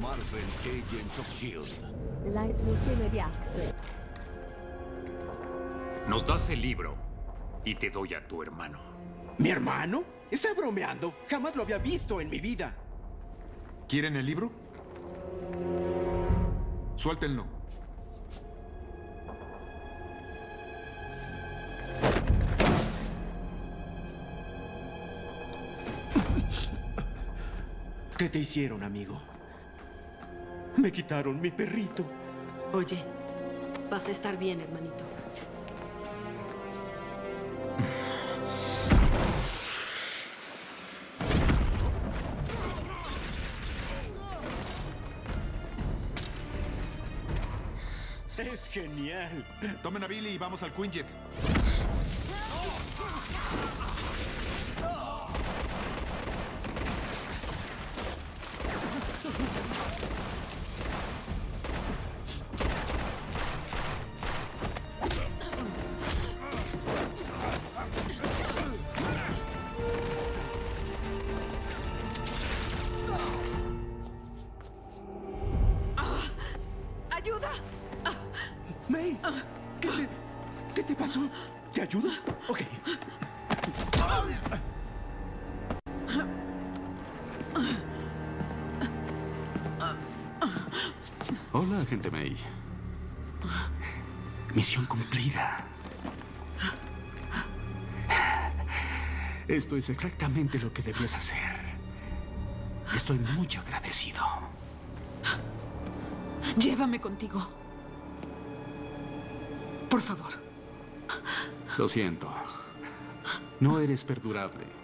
Marvel Agents of S.H.I.E.L.D. Axe. Nos das el libro y te doy a tu hermano. ¿Mi hermano? ¿Está bromeando? Jamás lo había visto en mi vida. ¿Quieren el libro? Suéltenlo. ¿Qué te hicieron, amigo? Me quitaron mi perrito. Oye, vas a estar bien, hermanito. Es genial. Tomen a Billy y vamos al Quinjet. May, ¿qué te, ¿qué te pasó? ¿Te ayudo? Ok. Hola, agente May. Misión cumplida. Esto es exactamente lo que debías hacer. Estoy muy agradecido. Llévame contigo. Por favor. Lo siento. No eres perdurable.